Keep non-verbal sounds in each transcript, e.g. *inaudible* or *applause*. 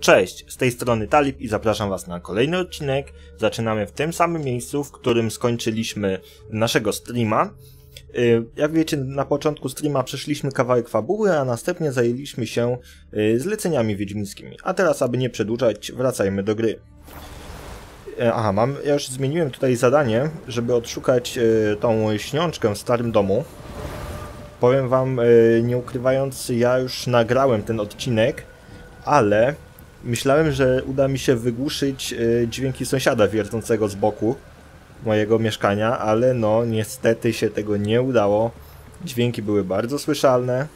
Cześć, z tej strony Talib i zapraszam Was na kolejny odcinek. Zaczynamy w tym samym miejscu, w którym skończyliśmy naszego streama. Y, Jak wiecie, na początku streama przeszliśmy kawałek fabuły, a następnie zajęliśmy się y, zleceniami wiedźmińskimi. A teraz, aby nie przedłużać, wracajmy do gry. E, Aha, mam, ja już zmieniłem tutaj zadanie, żeby odszukać y, tą śniączkę w starym domu. Powiem wam, nie ukrywając, ja już nagrałem ten odcinek, ale myślałem, że uda mi się wygłuszyć y, dźwięki sąsiada wiercącego z boku mojego mieszkania, ale no niestety się tego nie udało. Dźwięki były bardzo słyszalne.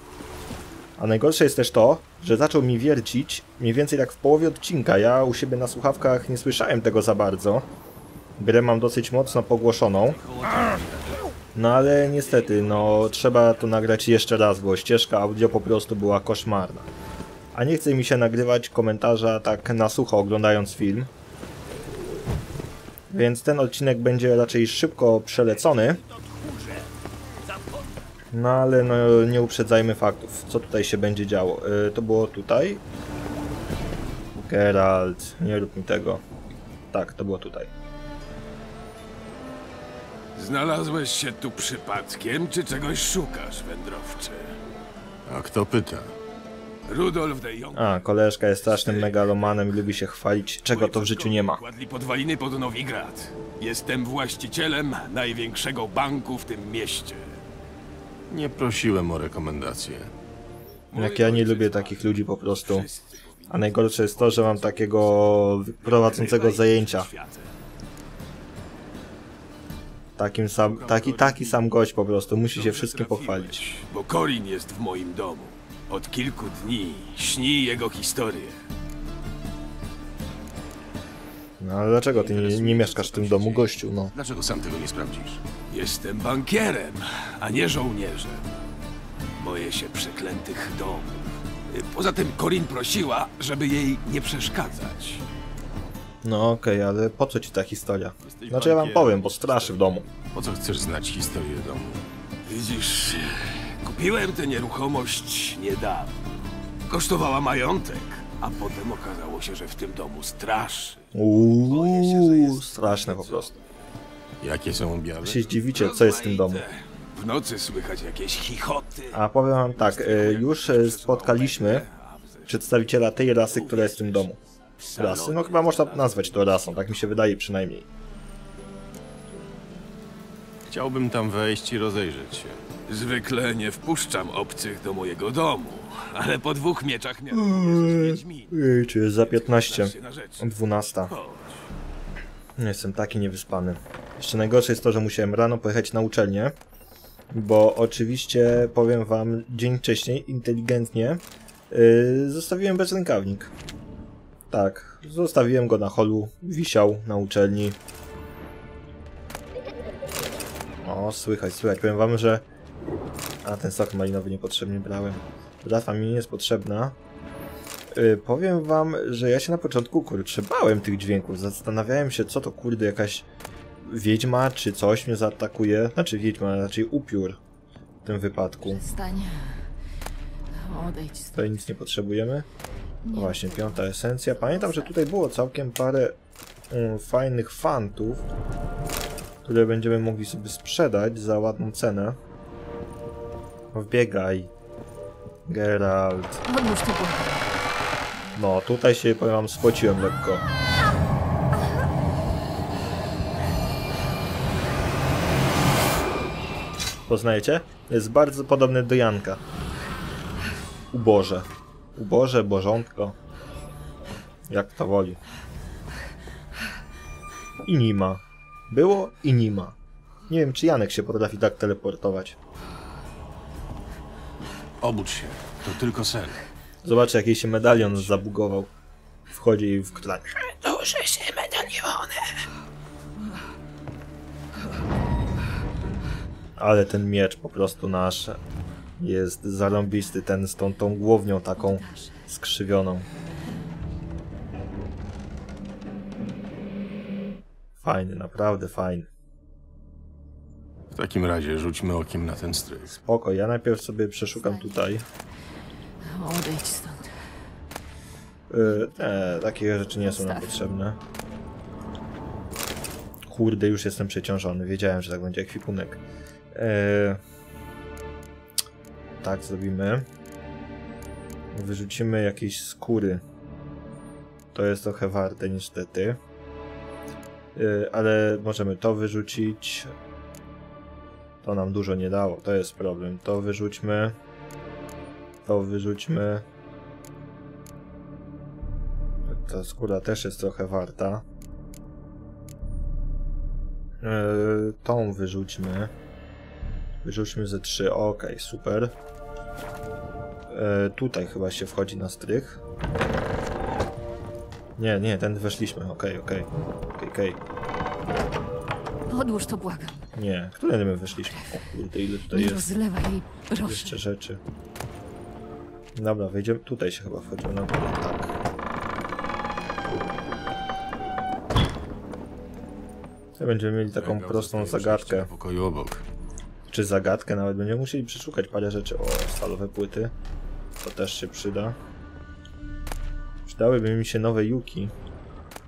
A najgorsze jest też to, że zaczął mi wiercić mniej więcej tak w połowie odcinka. Ja u siebie na słuchawkach nie słyszałem tego za bardzo. Grę mam dosyć mocno pogłoszoną. No ale niestety, no trzeba to nagrać jeszcze raz, bo ścieżka audio po prostu była koszmarna. A nie chce mi się nagrywać komentarza tak na sucho oglądając film. Więc ten odcinek będzie raczej szybko przelecony. No ale no nie uprzedzajmy faktów, co tutaj się będzie działo. Y, to było tutaj. Geralt, nie rób mi tego. Tak, to było tutaj. Znalazłeś się tu przypadkiem, czy czegoś szukasz, wędrowczy? A kto pyta? Rudolf de Jong... A, koleżka jest strasznym megalomanem i lubi się chwalić, czego to w życiu nie ma. Kładli podwaliny pod Nowigrad. Jestem właścicielem największego banku w tym mieście. Nie prosiłem o rekomendację. Jak ja nie lubię takich ludzi po prostu. A najgorsze jest to, że mam takiego prowadzącego zajęcia. Takim sam, taki, taki sam gość po prostu, musi się wszystkim pochwalić. Bo Corin jest w moim domu. Od kilku dni śni jego historię. No ale dlaczego ty nie, nie mieszkasz w tym domu, gościu, no? Dlaczego sam tego nie sprawdzisz? Jestem bankierem, a nie żołnierzem. Boję się przeklętych domów. Poza tym Corin prosiła, żeby jej nie przeszkadzać. No okej, ale po co ci ta historia? Znaczy ja wam powiem, bo straszy w domu. Po co chcesz znać historię domu? Widzisz, kupiłem tę nieruchomość niedawno. Kosztowała majątek, a potem okazało się, że w tym domu straszy. Uuu, straszne po prostu. Jakie są objawy? Się zdziwicie, co jest w tym domu. W nocy słychać jakieś chichoty. A powiem wam tak, y, już y, spotkaliśmy przedstawiciela tej rasy, która jest w tym domu. Rasy? No chyba można nazwać to rasą, tak mi się wydaje przynajmniej. Chciałbym tam wejść i rozejrzeć się. Zwykle nie wpuszczam obcych do mojego domu, ale po dwóch mieczach miałem czy jest za 15? Się na rzecz. 12. Chodź. No, Jestem taki niewyspany. Jeszcze najgorsze jest to, że musiałem rano pojechać na uczelnię, bo oczywiście, powiem wam, dzień wcześniej, inteligentnie, yy, zostawiłem bezrękawnik. Tak, zostawiłem go na holu, wisiał na uczelni. O, słychać, słychać. Powiem wam, że... A, ten sok malinowy niepotrzebnie brałem. Blafa mi nie jest potrzebna. Y, powiem wam, że ja się na początku kurczę bałem tych dźwięków. Zastanawiałem się, co to kurde jakaś wiedźma czy coś mnie zaatakuje. Znaczy wiedźma, raczej upiór w tym wypadku. Stań. Odejdź stąd. Tutaj nic nie potrzebujemy. No właśnie, piąta esencja. Pamiętam, że tutaj było całkiem parę mm, fajnych fantów, które będziemy mogli sobie sprzedać za ładną cenę. Wbiegaj. Geralt. Odłóż. No, tutaj się, powiem wam, spociłem lekko. Poznajecie? Jest bardzo podobny do Janka. Uboże. Uboże, bożątko. Jak to woli. I nie ma. Było i nie ma. Nie wiem, czy Janek się potrafi tak teleportować. Obudź się. To tylko sen. Zobaczcie, jak jej się medalion zabugował. Wchodzi i w klan. Duże się medaliony. Ale ten miecz po prostu nasz jest zarąbisty, ten z tą, tą głownią taką skrzywioną. Fajny, naprawdę fajny. W takim razie rzućmy okiem na ten strych. Spoko, ja najpierw sobie przeszukam tutaj. Odejdź stąd. Yy, nie, takie rzeczy nie są nam potrzebne. Kurde, już jestem przeciążony. Wiedziałem, że tak będzie ekwipunek. Yy, tak zrobimy. Wyrzucimy jakieś skóry. To jest trochę warte niestety. Yy, ale możemy to wyrzucić. To nam dużo nie dało, to jest problem. To wyrzućmy. To wyrzućmy. Ta skóra też jest trochę warta. Yy, tą wyrzućmy. Wyrzućmy ze 3. Okej, super. Yy, tutaj chyba się wchodzi na strych. Nie, nie, ten weszliśmy. Okej, okej. Okej, okej. Odłóż to, błagam. Nie, którędy my weszliśmy? O kurde, ile tutaj Nie jest rozlewaj jej, proszę. jeszcze rzeczy. Dobra, wejdziemy. Tutaj się chyba wchodzimy na górę, tak. To będziemy mieli taką Regał prostą zostaje zagadkę. w pokoju obok. Czy zagadkę nawet będziemy musieli przeszukać parę rzeczy. O, stalowe płyty. To też się przyda. Przydałyby mi się nowe Yuki.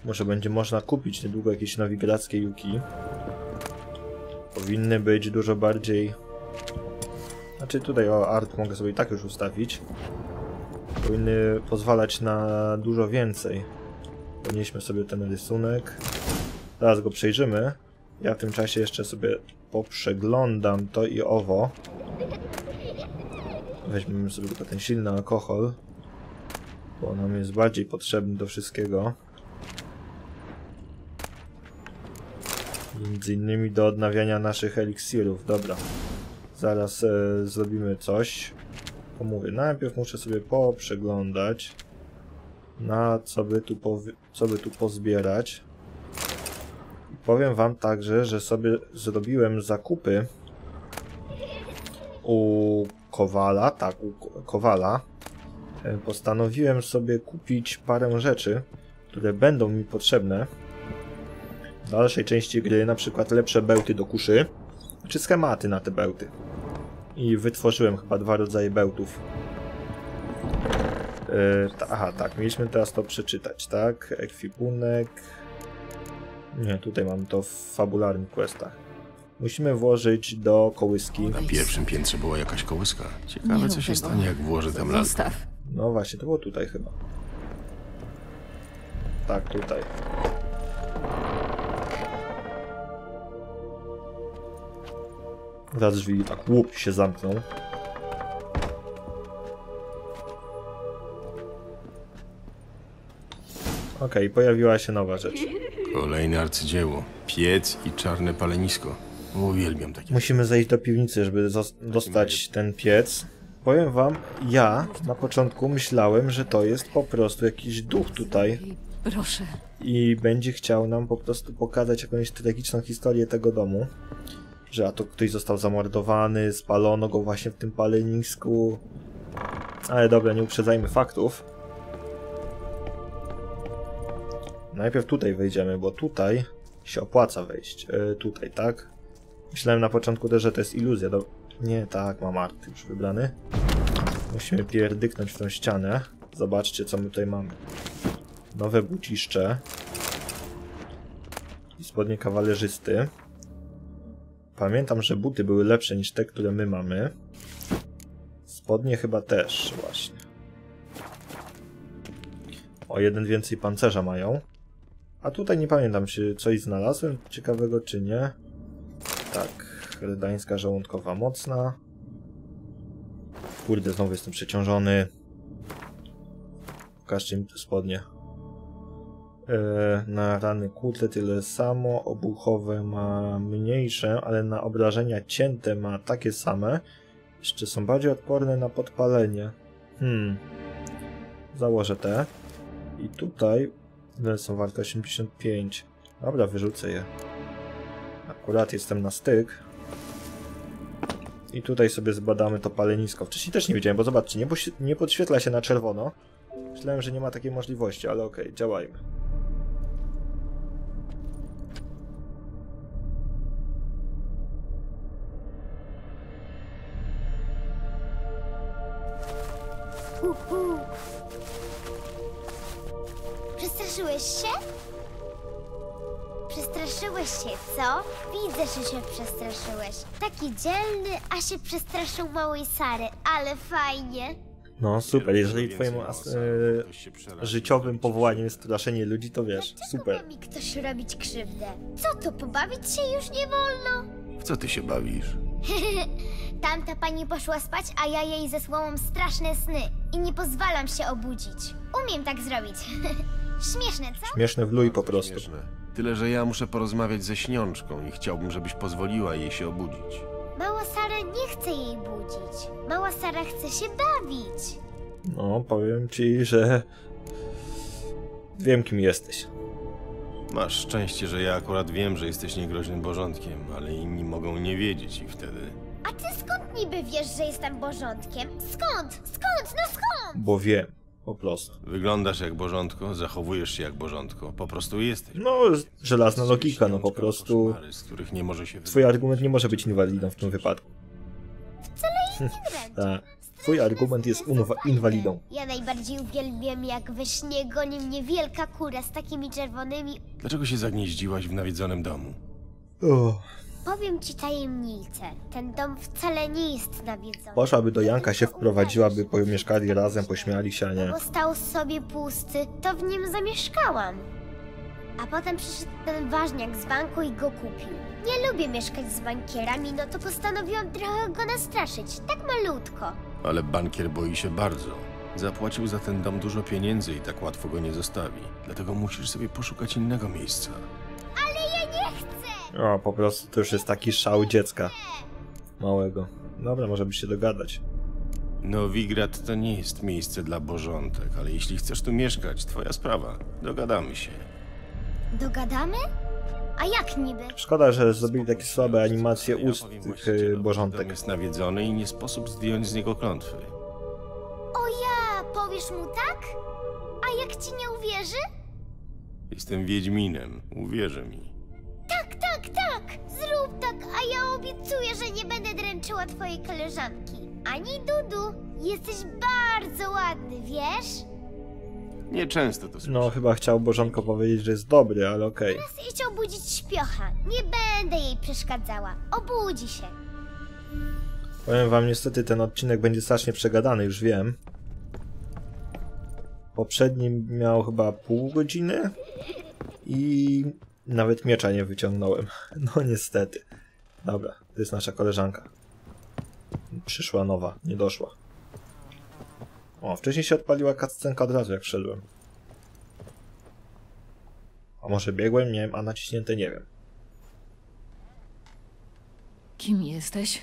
Może będzie można kupić niedługo jakieś nowigradzkie Yuki. Powinny być dużo bardziej... Znaczy tutaj o art mogę sobie i tak już ustawić. Powinny pozwalać na dużo więcej. Podnieśmy sobie ten rysunek. Zaraz go przejrzymy. Ja w tym czasie jeszcze sobie poprzeglądam to i owo. Weźmiemy sobie tylko ten silny alkohol, bo nam jest bardziej potrzebny do wszystkiego. Między innymi do odnawiania naszych eliksirów. Dobra. Zaraz e, zrobimy coś. Pomówię. Najpierw muszę sobie poprzeglądać na co by tu, co by tu pozbierać. Powiem wam także, że sobie zrobiłem zakupy u Kowala, tak, u Ko- Kowala. E, Postanowiłem sobie kupić parę rzeczy, które będą mi potrzebne dalszej części gry, na przykład lepsze bełty do kuszy, czy schematy na te bełty. I wytworzyłem chyba dwa rodzaje bełtów. E, ta, aha, tak, mieliśmy teraz to przeczytać, tak? Ekwipunek. Nie, tutaj mam to w fabularnych questach. Musimy włożyć do kołyski. Na pierwszym piętrze była jakaś kołyska. Ciekawe, co się tego. stanie, jak włożę tam lalkę. No właśnie, to było tutaj chyba. Tak, tutaj. Zaraz drzwi tak łup się zamkną. Okej, pojawiła się nowa rzecz. Kolejne arcydzieło. Piec i czarne palenisko. Uwielbiam takie. Musimy zejść do piwnicy, żeby dostać ten piec. Powiem wam, ja na początku myślałem, że to jest po prostu jakiś duch tutaj Proszę. i będzie chciał nam po prostu pokazać jakąś tragiczną historię tego domu. Że a to ktoś został zamordowany, spalono go właśnie w tym palenisku. Ale dobra, nie uprzedzajmy faktów. Najpierw tutaj wejdziemy, bo tutaj się opłaca wejść. E, tutaj, tak? Myślałem na początku też, że to jest iluzja. Do... Nie, tak, mam art już wybrany. Musimy pierdyknąć w tą ścianę. Zobaczcie, co my tutaj mamy. Nowe buciszcze. I spodnie kawalerzysty. Pamiętam, że buty były lepsze niż te, które my mamy. Spodnie chyba też, właśnie. O jeden więcej pancerza mają. A tutaj nie pamiętam, czy coś znalazłem ciekawego, czy nie. Tak, redańska żołądkowa mocna. Kurde, znowu jestem przeciążony. Pokażcie mi te spodnie. E, na rany kłute tyle samo, obuchowe ma mniejsze, ale na obrażenia cięte ma takie same. Jeszcze są bardziej odporne na podpalenie. Hmm. Założę te. I tutaj ile są warte 85. Dobra, wyrzucę je. Akurat jestem na styk. I tutaj sobie zbadamy to palenisko. Wcześniej też nie wiedziałem, bo zobaczcie, nie, nie podświetla się na czerwono. Myślałem, że nie ma takiej możliwości, ale okej, działajmy. Przestraszyłeś się? Przestraszyłeś się, co? Widzę, że się przestraszyłeś. Taki dzielny, a się przestraszył małej Sary, ale fajnie. No super, jeżeli twoim as- e, życiowym powołaniem jest straszenie ludzi, to wiesz, super. Ma mi ktoś robić krzywdę. Co to, pobawić się już nie wolno? W co ty się bawisz? *laughs* Tamta pani poszła spać, a ja jej zesłałam straszne sny i nie pozwalam się obudzić. Umiem tak zrobić. *laughs* Śmieszne, co? Śmieszny wluj po prostu. Śmieszne. Tyle, że ja muszę porozmawiać ze śniączką i chciałbym, żebyś pozwoliła jej się obudzić. Mała Sara nie chce jej budzić. Mała Sara chce się bawić. No, powiem ci, że wiem kim jesteś. Masz szczęście, że ja akurat wiem, że jesteś niegroźnym bożątkiem, ale inni mogą nie wiedzieć i wtedy... A ty skąd niby wiesz, że jestem bożątkiem? Skąd? Skąd? No skąd? Bo wiem, po prostu. Wyglądasz jak bożątko, zachowujesz się jak bożątko, po prostu jesteś. No, żelazna logika, no po prostu. Z których nie może się Twój argument nie może być inwalidą w tym wypadku. Wręcz. Tak. Twój argument jest inwalidą. Ja najbardziej uwielbiam, jak we śnie goni mnie wielka kura z takimi czerwonymi... Dlaczego się zagnieździłaś w nawiedzonym domu? O, Powiem ci tajemnicę. Ten dom wcale nie jest nawiedzony. poszłaby do Janka, się Tylko wprowadziła, by uwierzysz. pomieszkali razem, pośmiali się, a nie. Bo stał sobie pusty, to w nim zamieszkałam. A potem przyszedł ten ważniak z banku i go kupił. Nie lubię mieszkać z bankierami, no to postanowiłam trochę go nastraszyć. Tak malutko. Ale bankier boi się bardzo. Zapłacił za ten dom dużo pieniędzy i tak łatwo go nie zostawi. Dlatego musisz sobie poszukać innego miejsca. Ale ja nie chcę! O, po prostu to już jest taki szał dziecka. Małego. Dobra, może by się dogadać. Nowigrad to nie jest miejsce dla bożątek, ale jeśli chcesz tu mieszkać, twoja sprawa. Dogadamy się. Dogadamy? A jak niby? Szkoda, że zrobili takie słabe animacje Ja ust tych y, bożątek. jest nawiedzony i nie sposób zdjąć z niego klątwy. O ja, powiesz mu tak? A jak ci nie uwierzy? Jestem Wiedźminem, uwierzy mi. Tak, tak! Zrób tak, a ja obiecuję, że nie będę dręczyła twojej koleżanki. Ani Dudu. Jesteś bardzo ładny, wiesz? Nieczęsto to słyszę. No, chyba chciał Bożonko powiedzieć, że jest dobry, ale okej. Teraz idź obudzić śpiocha. Nie będę jej przeszkadzała. Obudzi się. Powiem wam, niestety ten odcinek będzie strasznie przegadany, już wiem. Poprzedni miał chyba pół godziny i nawet miecza nie wyciągnąłem. *laughs* No niestety. Dobra, to jest nasza koleżanka. Przyszła nowa, nie doszła. O, wcześniej się odpaliła cutscenka od razu jak wszedłem. A może biegłem? Nie wiem, a naciśnięte nie wiem. Kim jesteś?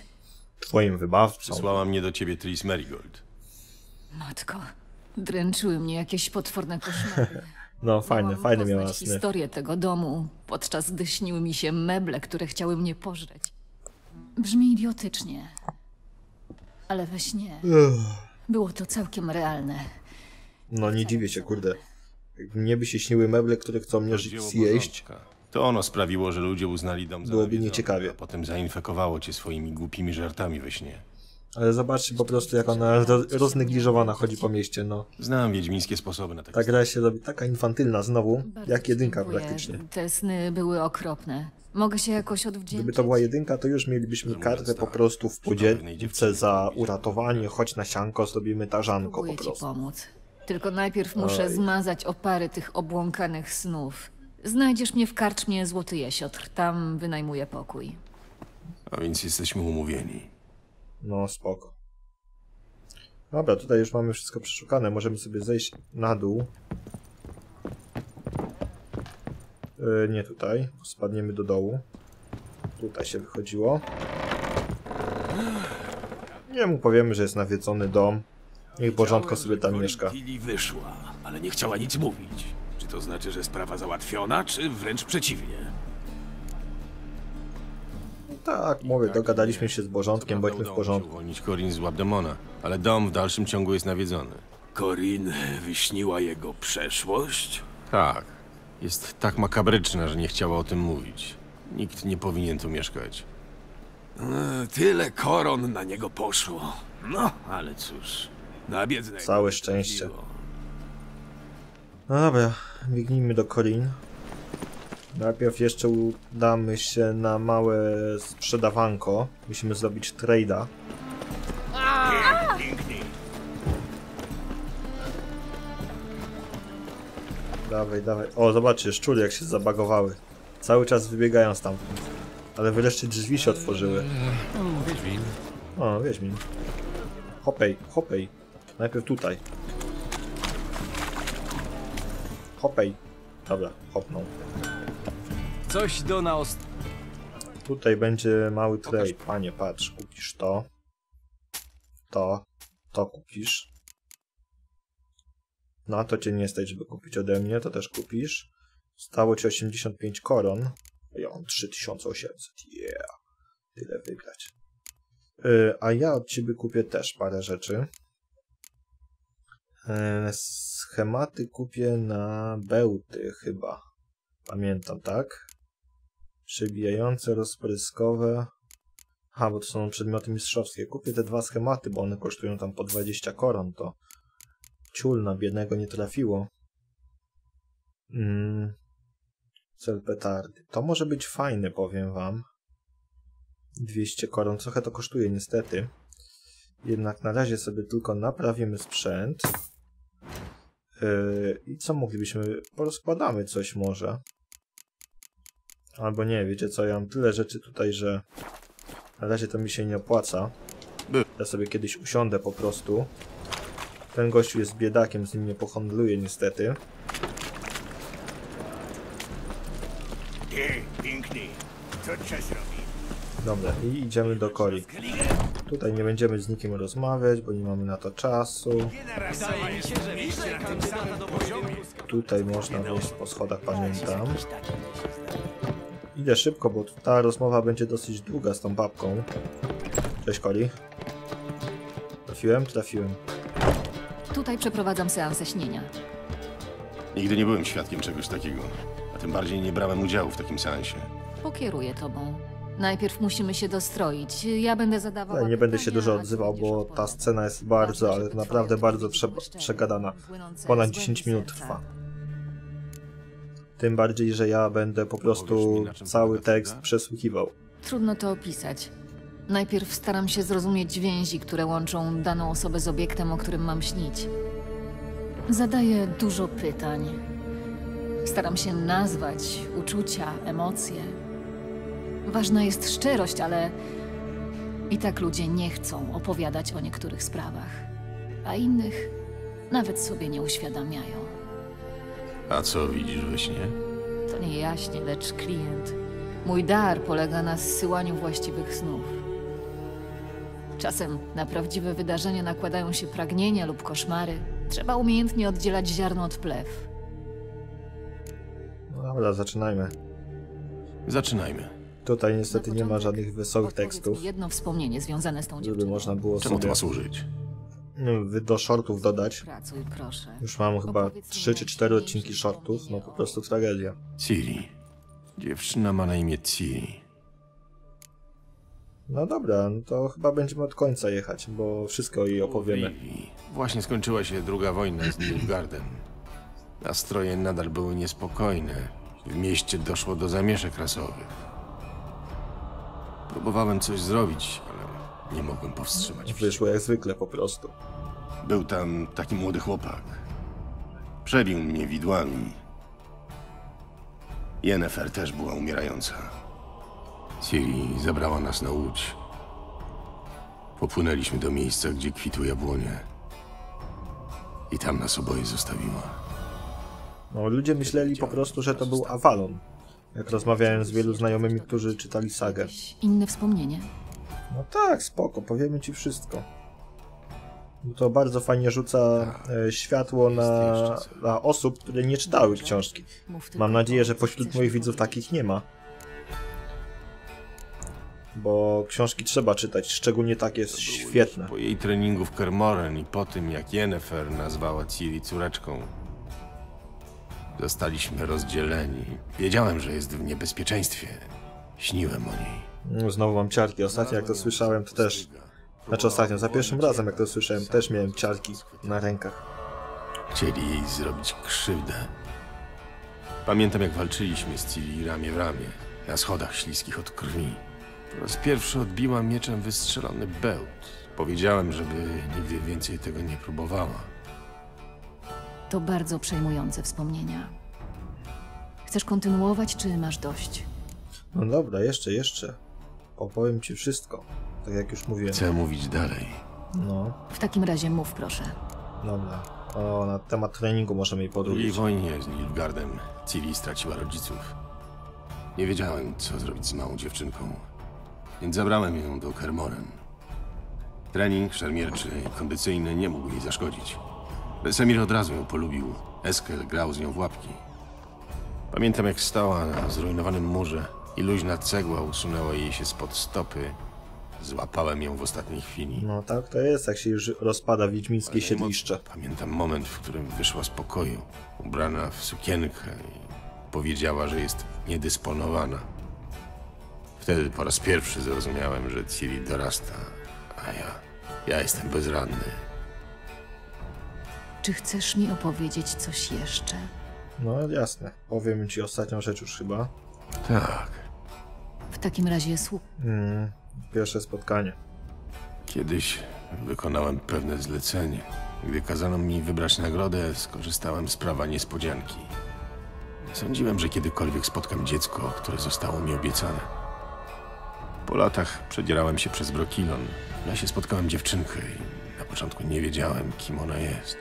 Twoim wybawcą. Przysłała mnie do ciebie Tris Marigold. Matko, dręczyły mnie jakieś potworne koszmary. *laughs* No fajne, Miałam fajne poznać miała sny. historię tego domu, podczas gdy śniły mi się meble, które chciały mnie pożreć. Brzmi idiotycznie, ale we śnie było to całkiem realne. No nie dziwię się, kurde. Jak Mnie by się śniły meble, które chcą mnie żyć zjeść. To ono sprawiło, że ludzie uznali dom za Byłoby nawiedzony, nieciekawie. A potem zainfekowało cię swoimi głupimi żartami we śnie. Ale zobaczcie po prostu, jak ona ro roznegliżowana chodzi po mieście, no. Znam wiedźmińskie sposoby na takie Ta gra się robi taka infantylna znowu, jak jedynka dziękuję. praktycznie. Te sny były okropne. Mogę się jakoś odwdzięczyć? Gdyby to była jedynka, to już mielibyśmy kartę po prostu w podzielce za uratowanie, chodź na sianko, zrobimy tarzanko po prostu. pomóc. Tylko najpierw muszę Oj. zmazać opary tych obłąkanych snów. Znajdziesz mnie w karczmie Złoty Jesiotr. Tam wynajmuję pokój. A więc jesteśmy umówieni. No spoko. Dobra, tutaj już mamy wszystko przeszukane, możemy sobie zejść na dół. Yy, nie tutaj, spadniemy do dołu. Tutaj się wychodziło. Nie mu powiemy, że jest nawiedzony dom. Niech Bożątko sobie tam mieszka. Tilly wyszła, ale nie chciała nic mówić. Czy to znaczy, że sprawa załatwiona, czy wręcz przeciwnie? Tak, mówię, dogadaliśmy się z Bożątkiem, bądźmy w porządku. uwolnić Corin z łap demona, ale dom w dalszym ciągu jest nawiedzony. Corin wyśniła jego przeszłość? Tak. Jest tak makabryczna, że nie chciała o tym mówić. Nikt nie powinien tu mieszkać. E, Tyle koron na niego poszło. No, ale cóż, na biednego Całe szczęście. No dobra, biegnijmy do Corin. Najpierw jeszcze udamy się na małe sprzedawanko. Musimy zrobić trade'a. Dawaj, dawaj. O, zobaczcie, szczury jak się zabagowały. Cały czas wybiegają stamtąd. Ale wreszcie drzwi się otworzyły. O, Wiedźmin. O, Wiedźmin. Hopej, hopej. Najpierw tutaj. Hopej. Dobra, hopnął. Coś do naost... Tutaj będzie mały trade. Panie, patrz, kupisz to. To. To kupisz. No, to cię nie stać, żeby kupić ode mnie, to też kupisz. Stało ci 85 koron. Ja mam 3800. Yeah. Tyle wygrać. Yy, a ja od ciebie kupię też parę rzeczy. Yy, schematy kupię na bełty chyba. Pamiętam, tak? Przebijające, rozpryskowe. Aha, bo to są przedmioty mistrzowskie. Kupię te dwa schematy, bo one kosztują tam po 20 koron, to ciul na biednego nie trafiło. Mm. Cel petardy. To może być fajne, powiem wam. 200 koron. Trochę to kosztuje, niestety. Jednak na razie sobie tylko naprawimy sprzęt. Yy, I co moglibyśmy... Porozkładamy coś może. Albo nie, wiecie co, ja mam tyle rzeczy tutaj, że na razie to mi się nie opłaca. Ja sobie kiedyś usiądę po prostu. Ten gościu jest biedakiem, z nim nie pohandluję niestety. Co? Dobra, i idziemy do Cori. Tutaj nie będziemy z nikim rozmawiać, bo nie mamy na to czasu. Tutaj można wejść po schodach, pamiętam. Idę szybko, bo ta rozmowa będzie dosyć długa z tą babką. Cześć Cori. Trafiłem? Trafiłem. Tutaj przeprowadzam seansę śnienia. Nigdy nie byłem świadkiem czegoś takiego. A tym bardziej nie brałem udziału w takim seansie. Pokieruję tobą. Najpierw musimy się dostroić. Ja będę zadawała. Ale nie będę się dużo odzywał, bo ta scena jest bardzo, ale naprawdę bardzo prze przegadana. Ponad z 10 głębi minut trwa. Tym bardziej, że ja będę po prostu mi, cały tekst przesłuchiwał. Trudno to opisać. Najpierw staram się zrozumieć więzi, które łączą daną osobę z obiektem, o którym mam śnić. Zadaję dużo pytań. Staram się nazwać uczucia, emocje. Ważna jest szczerość, ale i tak ludzie nie chcą opowiadać o niektórych sprawach, a innych nawet sobie nie uświadamiają. A co widzisz we śnie? To nie jaśnie, lecz klient. Mój dar polega na zsyłaniu właściwych snów. Czasem na prawdziwe wydarzenia nakładają się pragnienia lub koszmary. Trzeba umiejętnie oddzielać ziarno od plew. No dobra, zaczynajmy. Zaczynajmy. Tutaj niestety Na nie ma początek żadnych odpowiedz tekstów, jedno wspomnienie związane z tą żeby dziewczyną. można było Czemu to sobie ma służyć? Wy- do shortów dodać. Pracuj, proszę. Już mam chyba Opowiedz mi 3 czy 4 najsilniejsze odcinki shortów, no po prostu tragedia. Ciri. Dziewczyna ma na imię Ciri. No dobra, no to chyba będziemy od końca jechać, bo wszystko jej opowiemy. Właśnie skończyła się druga wojna z Nilfgaardem. Nastroje nadal były niespokojne. W mieście doszło do zamieszek rasowych. Próbowałem coś zrobić, ale nie mogłem powstrzymać. Wyszło jak zwykle po prostu. Był tam taki młody chłopak. Przebił mnie widłami. Yennefer też była umierająca. Ciri zabrała nas na łódź. Popłynęliśmy do miejsca, gdzie kwitły jabłonie. I tam nas oboje zostawiła. No, ludzie myśleli po prostu, że to był Avalon. Jak rozmawiałem z wielu znajomymi, którzy czytali sagę. Inne wspomnienie? No tak, spoko, powiemy ci wszystko. Bo to bardzo fajnie rzuca e, światło na, na osób, które nie czytały książki. Mam nadzieję, że pośród moich widzów takich nie ma. Bo książki trzeba czytać, szczególnie takie świetne. Po jej treningu w Kermoren i po tym, jak Yennefer nazwała Ciri córeczką, zostaliśmy rozdzieleni. Wiedziałem, że jest w niebezpieczeństwie. Śniłem o niej. No, Znowu mam ciarki. Ostatnio jak to słyszałem, to też... Znaczy ostatnio, za pierwszym razem jak to słyszałem, też miałem ciarki na rękach. Chcieli jej zrobić krzywdę. Pamiętam, jak walczyliśmy z Ciri ramię w ramię, na schodach śliskich od krwi. Po raz pierwszy odbiła mieczem wystrzelony bełt. Powiedziałem, żeby nigdy więcej tego nie próbowała. To bardzo przejmujące wspomnienia. Chcesz kontynuować, czy masz dość? No dobra, jeszcze, jeszcze. Opowiem ci wszystko. Tak jak już mówiłem. Chcę mówić dalej. No, W takim razie mów, proszę. dobra. O, na temat treningu możemy jej podróżyć. wojnie z Nilfgaardem Ciri straciła rodziców. Nie wiedziałem, co zrobić z małą dziewczynką, więc zabrałem ją do Kermoren. Trening szermierczy i kondycyjny nie mógł jej zaszkodzić. Wesemir od razu ją polubił. Eskel grał z nią w łapki. Pamiętam, jak stała na zrujnowanym murze i luźna cegła usunęła jej się spod stopy. Złapałem ją w ostatniej chwili. No tak to jest, jak się już rozpada wiedźmińskie Ale siedliszcze. mo- Pamiętam moment, w którym wyszła z pokoju, ubrana w sukienkę i powiedziała, że jest niedysponowana. Wtedy po raz pierwszy zrozumiałem, że Ciri dorasta, a ja, ja jestem bezradny. Czy chcesz mi opowiedzieć coś jeszcze? No jasne. Powiem ci ostatnią rzecz już chyba. Tak, W takim razie słuch. Mm, pierwsze spotkanie. kiedyś wykonałem pewne zlecenie. Gdy kazano mi wybrać nagrodę, skorzystałem z prawa niespodzianki. Nie sądziłem, że kiedykolwiek spotkam dziecko, które zostało mi obiecane. Po latach przedzierałem się przez Brokilon. W lesie spotkałem dziewczynkę i na początku nie wiedziałem, kim ona jest.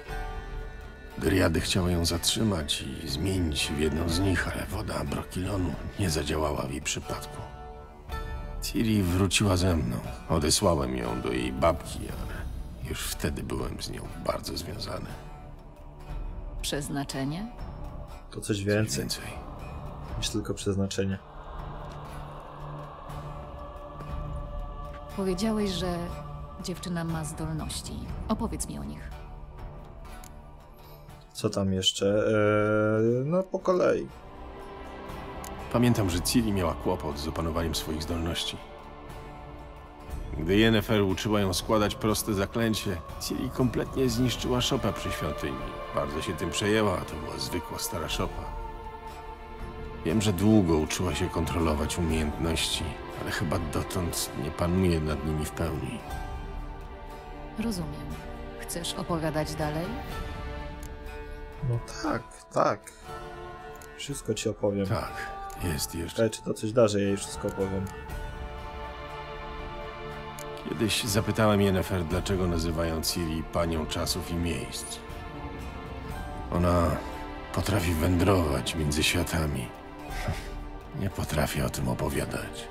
Dryady chciały ją zatrzymać i zmienić w jedną z nich, ale woda Brokilonu nie zadziałała w jej przypadku. Ciri wróciła ze mną. Odesłałem ją do jej babki, ale już wtedy byłem z nią bardzo związany. Przeznaczenie? To coś więcej Więcej. niż tylko przeznaczenie. Powiedziałeś, że dziewczyna ma zdolności. Opowiedz mi o nich. Co tam jeszcze? Eee, no po kolei. Pamiętam, że Ciri miała kłopot z opanowaniem swoich zdolności. Gdy Yennefer uczyła ją składać proste zaklęcie, Ciri kompletnie zniszczyła szopę przy świątyni. Bardzo się tym przejęła, a to była zwykła stara szopa. Wiem, że długo uczyła się kontrolować umiejętności, ale chyba dotąd nie panuje nad nimi w pełni. Rozumiem. Chcesz opowiadać dalej? No tak, tak. Wszystko ci opowiem. Tak, jest jeszcze. Czekaj, czy to coś da, że ja jej wszystko opowiem. Kiedyś zapytałem Yennefer, dlaczego nazywają Ciri panią czasów i miejsc. Ona potrafi wędrować między światami. *laughs* Nie potrafię o tym opowiadać.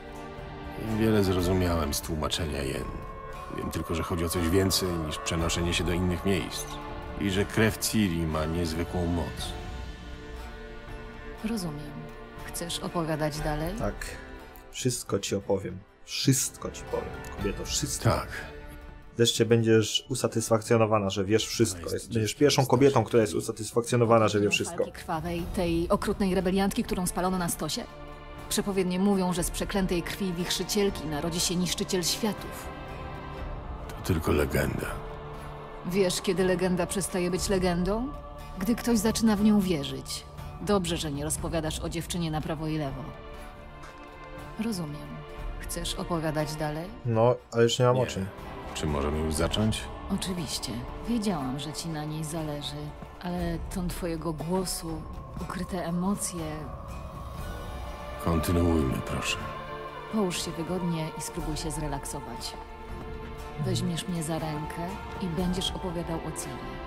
Wiele zrozumiałem z tłumaczenia Jen. Wiem tylko, że chodzi o coś więcej niż przenoszenie się do innych miejsc. I że krew Ciri ma niezwykłą moc. Rozumiem. Chcesz opowiadać dalej? Tak. Wszystko ci opowiem. Wszystko ci powiem, kobieto, wszystko. Tak, Wreszcie będziesz usatysfakcjonowana, że wiesz wszystko. jest Jest, będziesz pierwszą kobietą, która jest usatysfakcjonowana, że wie wszystko. Krwawej, tej okrutnej rebeliantki, którą spalono na stosie? Przepowiednie mówią, że z przeklętej krwi wichrzycielki narodzi się niszczyciel światów. to tylko legenda. Wiesz, kiedy legenda przestaje być legendą? Gdy ktoś zaczyna w nią wierzyć. Dobrze, że nie rozpowiadasz o dziewczynie na prawo i lewo. Rozumiem. Chcesz opowiadać dalej? No, ale już nie mam Nie. o czym. Czy możemy już zacząć? Oczywiście. Wiedziałam, że ci na niej zależy, ale ton twojego głosu, ukryte emocje. Kontynuujmy, proszę. Połóż się wygodnie i spróbuj się zrelaksować. Weźmiesz mnie za rękę i będziesz opowiadał o Ciri.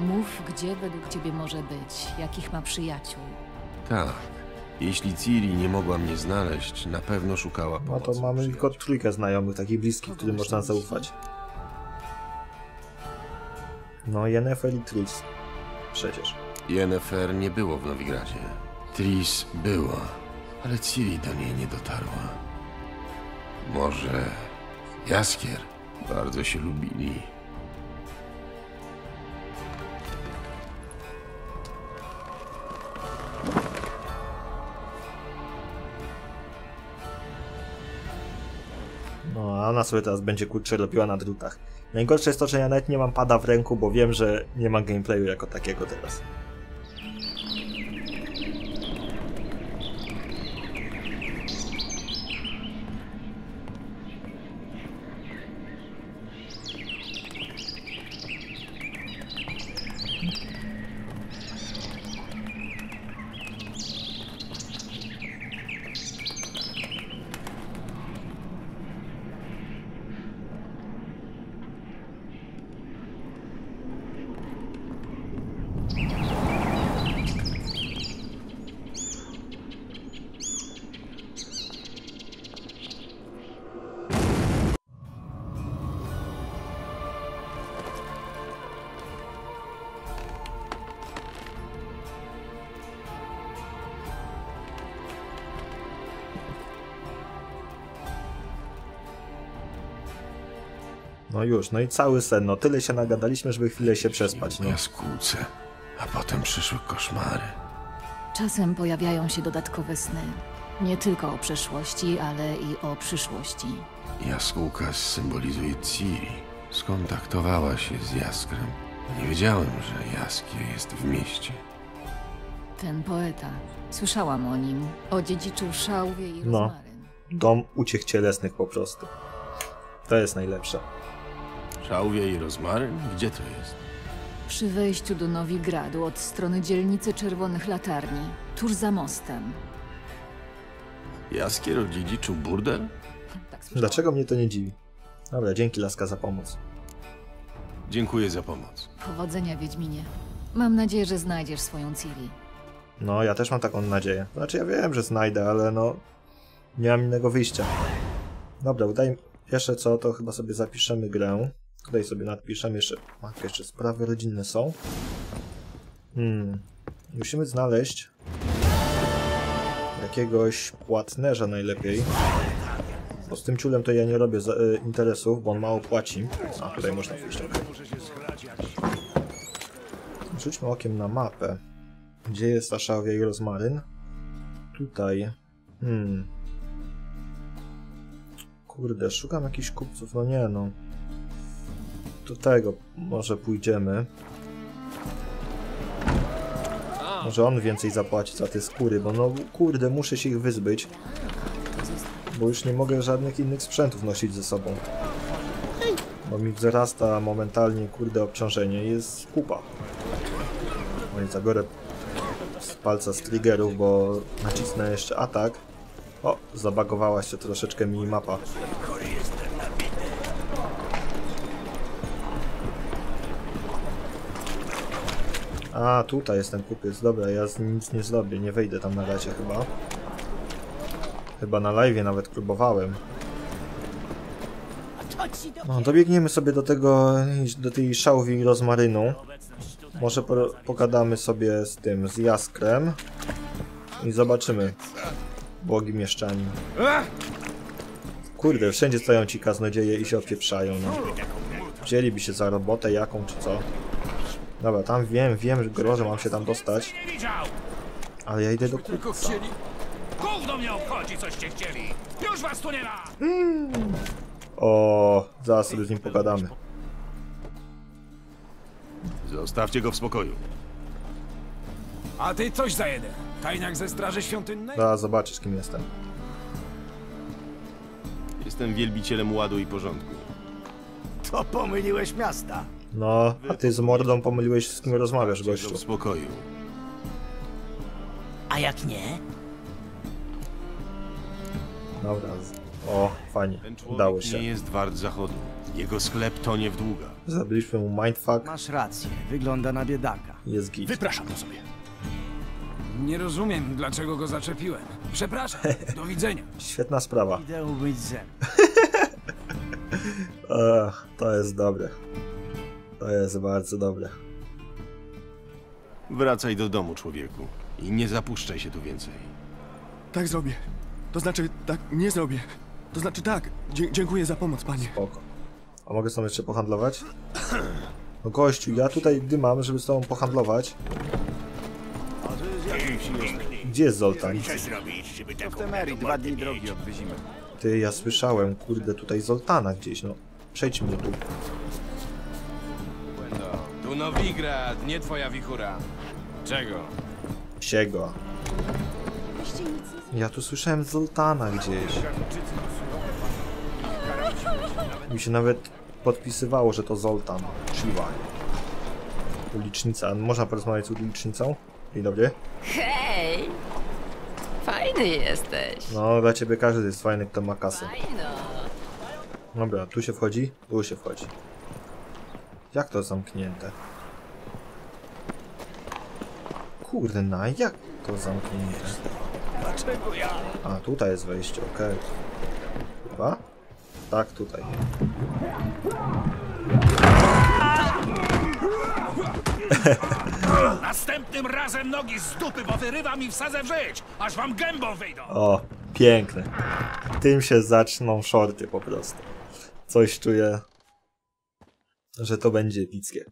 Mów, gdzie według ciebie może być, jakich ma przyjaciół. Tak. Jeśli Ciri nie mogła mnie znaleźć, na pewno szukała No pomocy. to mamy tylko trójkę znajomych, takich bliskich, Kogo którym można zaufać. No, Yennefer i Tris. Przecież. Yennefer nie było w Nowigradzie. Tris była, ale Ciri do niej nie dotarła. Może Jaskier bardzo się lubili. A ona sobie teraz będzie kurczę robiła na drutach. Najgorsze jest to, że ja nawet nie mam pada w ręku, bo wiem, że nie ma gameplayu jako takiego teraz. No już, no i cały sen, no tyle się nagadaliśmy, żeby chwilę się przespać, no. jaskółce, a potem przyszły koszmary. Czasem pojawiają się dodatkowe sny. Nie tylko o przeszłości, ale i o przyszłości. Jaskółka symbolizuje Ciri. Skontaktowała się z Jaskrem. Nie wiedziałem, że Jaskier jest w mieście. Ten poeta. Słyszałam o nim. O dziedziczył szałwie i No. rozmaryn. Dom uciech cielesnych po prostu. To jest najlepsze. Szałwie i rozmaryn? Gdzie to jest? Przy wejściu do Nowigradu od strony dzielnicy Czerwonych Latarni, tuż za mostem. Jaskier odziedziczył burdel? Tak. Dlaczego mnie to nie dziwi? Dobra, dzięki Laska za pomoc. Dziękuję za pomoc. Powodzenia, Wiedźminie. Mam nadzieję, że znajdziesz swoją Ciri. No, ja też mam taką nadzieję. Znaczy, ja wiem, że znajdę, ale no... Nie mam innego wyjścia. Dobra, udaj... Jeszcze co, to chyba sobie zapiszemy grę. Tutaj sobie nadpiszemy jeszcze... A, jeszcze sprawy rodzinne są. Hmm... Musimy znaleźć... Jakiegoś płatnerza najlepiej. Bo z tym ciulem to ja nie robię za, y, interesów, bo on mało płaci. A, tutaj można pójść, okej. Rzućmy okiem na mapę. Gdzie jest ta szałwia i rozmaryn? Tutaj. Hmm. Kurde, szukam jakichś kupców. No nie no. Do tego może pójdziemy. Może on więcej zapłaci za te skóry, bo no kurde, muszę się ich wyzbyć. Bo już nie mogę żadnych innych sprzętów nosić ze sobą. Bo mi wzrasta momentalnie, kurde, obciążenie jest kupa. No i zabiorę z palca z triggerów, bo nacisnę jeszcze atak. O, zabagowała się troszeczkę minimapa. A, tutaj jest ten kupiec. Dobra, ja z nim nic nie zrobię. Nie wejdę tam na razie chyba. Chyba na live nawet próbowałem. No, dobiegniemy sobie do tego, do tej szałwi rozmarynu. Może po, pogadamy sobie z tym, z Jaskrem. I zobaczymy. Błogi mieszczanin. Kurde, wszędzie stoją ci kaznodzieje i się odpieprzają, no. Wzięliby się za robotę jaką, czy co? Dobra, tam wiem, wiem, że grożę mam się tam dostać. Ale ja idę do kupca. chcieli... Gówno mnie obchodzi, coście chcieli! Już was tu nie ma! O, zaraz sobie z nim pogadamy. Zostawcie go w spokoju. A ty coś za jeden. Tajniak ze Straży Świątynnej? Zaraz zobaczysz, kim jestem. Jestem wielbicielem ładu i porządku. To pomyliłeś miasta. No, a ty z mordą pomyliłeś, z kim rozmawiasz, gościu. go w spokoju. A jak nie? Dobra. O, fajnie. Ten człowiek Udało się. nie jest wart zachodu. Jego sklep tonie w długach. Zabiliśmy mu mindfuck. Masz rację, wygląda na biedaka. Jest git. Wypraszam to sobie. Nie rozumiem, dlaczego go zaczepiłem. Przepraszam. Do widzenia. *laughs* Świetna sprawa. Idę umyć zęby. Ech, to jest dobre. To jest bardzo dobre. Wracaj do domu, człowieku. I nie zapuszczaj się tu więcej. Tak zrobię. To znaczy, tak, nie zrobię. To znaczy tak. Dzie dziękuję za pomoc, panie. Spoko. A mogę z tobą jeszcze pohandlować? *clears throat* No gościu, ja tutaj dymam, żeby z tobą pohandlować. Gdzie jest Zoltan? To w Temerii dwa dni drogi odwyzimy. Ty, ja słyszałem, kurde, tutaj Zoltana gdzieś, no. Przejdźmy tu. Tu Nowigrad, nie twoja wichura. Czego? Psiego. Ja tu słyszałem Zoltana gdzieś. Mi się nawet podpisywało, że to Zoltan. Shiva. Ulicznica. Można porozmawiać z ulicznicą? Dzień dobry. Hej! Fajny jesteś. No, dla ciebie każdy jest fajny, kto ma kasę. Fajno. Dobra, tu się wchodzi? Tu się wchodzi. Jak to zamknięte? Kurde, na jak to zamknięte? Dlaczego ja? A, tutaj jest wejście, okej. Chyba? Tak, tutaj. *laughs* Następnym razem nogi z dupy, bo wyrywam i wsadzę w żyć, aż wam gębą wyjdą. O, piękne. Tym się zaczną shorty po prostu. Coś czuję, że to będzie epickie.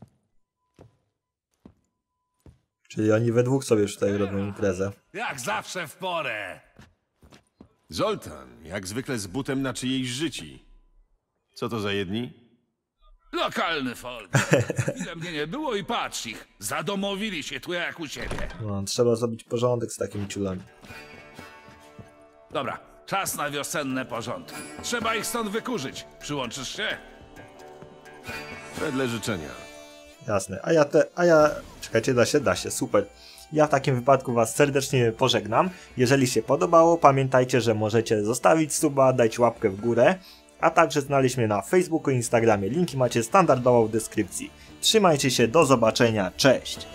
Czyli oni we dwóch sobie już tutaj robią imprezę. Jak zawsze w porę. Zoltan, jak zwykle z butem na czyjejś życi. Co to za jedni? Lokalny folk. *laughs* Ile mnie nie było i patrz ich. Zadomowili się tu jak u siebie. No, trzeba zrobić porządek z takimi ciulami. Dobra, czas na wiosenne porządki. Trzeba ich stąd wykurzyć. Przyłączysz się? Wedle życzenia. Jasne. A ja te, a ja... Czekajcie, da się, da się, super. Ja w takim wypadku was serdecznie pożegnam. Jeżeli się podobało, pamiętajcie, że możecie zostawić suba, dać łapkę w górę, a także znaleźć mnie na Facebooku i Instagramie. Linki macie standardowo w deskrypcji. Trzymajcie się, do zobaczenia, cześć!